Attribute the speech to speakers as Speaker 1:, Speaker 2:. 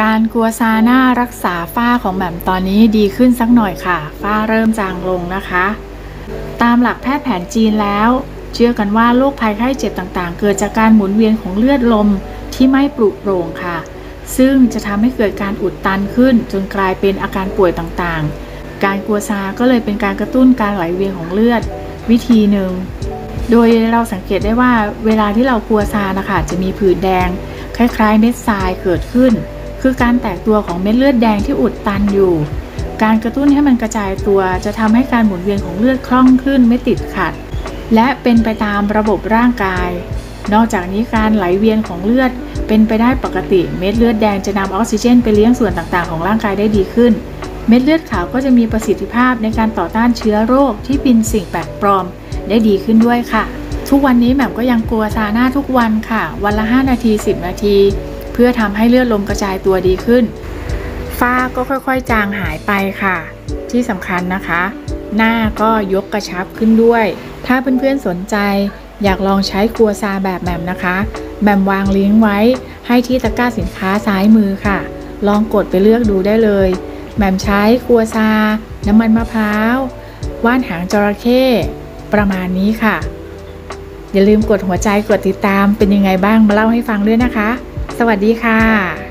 Speaker 1: การกัวซาน่ารักษาฝ้าของแหม่มตอนนี้ดีขึ้นสักหน่อยค่ะ ฝ้าเริ่มจางลงนะคะ ตามหลักแพทย์แผนจีนแล้ว เชื่อกันว่าโรคภัยไข้เจ็บต่างๆ เกิดจากการหมุนเวียนของเลือดลมที่ไม่ปรุโปร่งค่ะ ซึ่งจะทำให้เกิดการอุดตันขึ้น จนกลายเป็นอาการป่วยต่างๆ การกัวซาก็เลยเป็นการกระตุ้นการไหลเวียนของเลือดวิธีหนึ่ง โดยเราสังเกตได้ว่าเวลาที่เรากัวซานะคะจะมีผื่นแดง คล้ายๆเม็ดทรายเกิดขึ้น คือการแตกตัวของเม็ดเลือดแดงที่อุดตันอยู่ การกระตุ้นให้มันกระจายตัวจะทำให้การหมุนเวียนของเลือดคล่องขึ้นไม่ติดขัด และเป็นไปตามระบบร่างกาย นอกจากนี้การไหลเวียนของเลือดเป็นไปได้ปกติเม็ดเลือดแดงจะนำออกซิเจน ไปเลี้ยงส่วนต่างๆ ของร่างกายได้ดีขึ้น เม็ดเลือดขาวก็จะมีประสิทธิภาพในการต่อต้านเชื้อโรคที่เป็นสิ่งแปลกปลอมได้ดีขึ้นด้วยค่ะ ทุกวันนี้แหม่มก็ยังกลัวซาน่าทุกวันค่ะ วันละ 5 นาที 10 นาที พื่อทำให้เลือดลมกระจายตัวดีขึ้น ฝ้าก็ค่อยๆ จางหายไปค่ะ ที่สำคัญนะคะ หน้าก็ยกกระชับขึ้นด้วย ถ้าเพื่อนๆสนใจอยากลองใช้กัวซาแบบแหม่มนะคะแหม่มวางลิงก์ไว้ให้ที่ตะกร้าสินค้าซ้ายมือค่ะ ลองกดไปเลือกดูได้เลยแหม่มใช้กัวซา น้ำมันมะพร้าว ว่านหางจระเข้ประมาณนี้ค่ะ อย่าลืมกดหัวใจกดติดตามเป็นยังไงบ้างมาเล่าให้ฟังด้วยนะคะ สวัสดีค่ะ